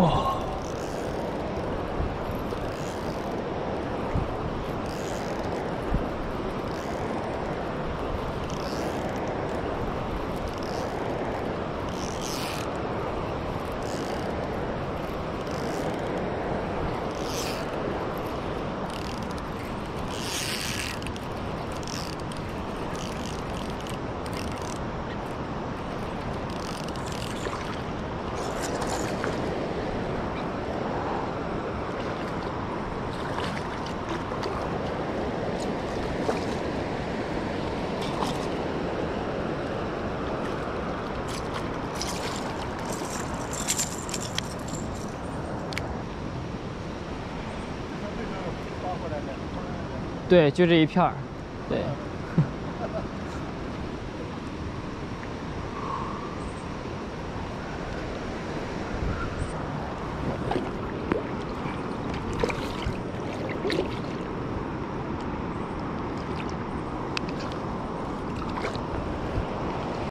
Whoa. 对，就这一片儿，对。